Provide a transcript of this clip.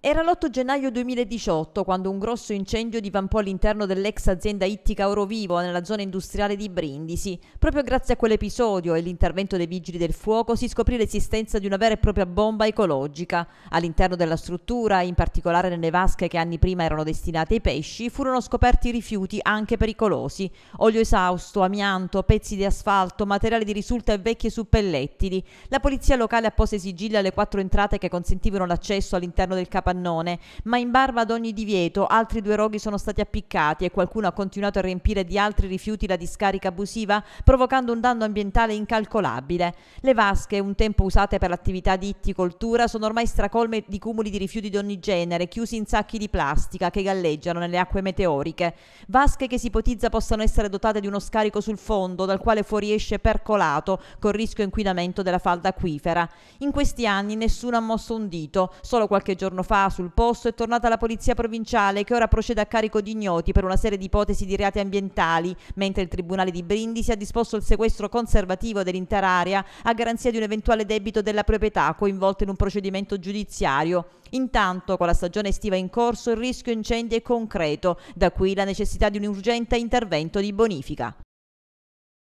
Era l'8 gennaio 2018 quando un grosso incendio divampò all'interno dell'ex azienda ittica Orovivo nella zona industriale di Brindisi. Proprio grazie a quell'episodio e l'intervento dei vigili del fuoco si scoprì l'esistenza di una vera e propria bomba ecologica. All'interno della struttura, in particolare nelle vasche che anni prima erano destinate ai pesci, furono scoperti rifiuti anche pericolosi: olio esausto, amianto, pezzi di asfalto, materiali di risulta e vecchie suppellettili. La polizia locale appose sigilli alle quattro entrate che consentivano l'accesso all'interno del capannone capannone, ma in barba ad ogni divieto altri due roghi sono stati appiccati e qualcuno ha continuato a riempire di altri rifiuti la discarica abusiva, provocando un danno ambientale incalcolabile. Le vasche, un tempo usate per l'attività di itticoltura, sono ormai stracolme di cumuli di rifiuti di ogni genere, chiusi in sacchi di plastica che galleggiano nelle acque meteoriche. Vasche che si ipotizza possano essere dotate di uno scarico sul fondo, dal quale fuoriesce percolato, con rischio inquinamento della falda acquifera. In questi anni nessuno ha mosso un dito, solo qualche giorno fa fa sul posto è tornata la polizia provinciale che ora procede a carico di ignoti per una serie di ipotesi di reati ambientali, mentre il Tribunale di Brindisi ha disposto il sequestro conservativo dell'intera area a garanzia di un eventuale debito della proprietà coinvolta in un procedimento giudiziario. Intanto, con la stagione estiva in corso, il rischio incendi è concreto, da qui la necessità di un urgente intervento di bonifica.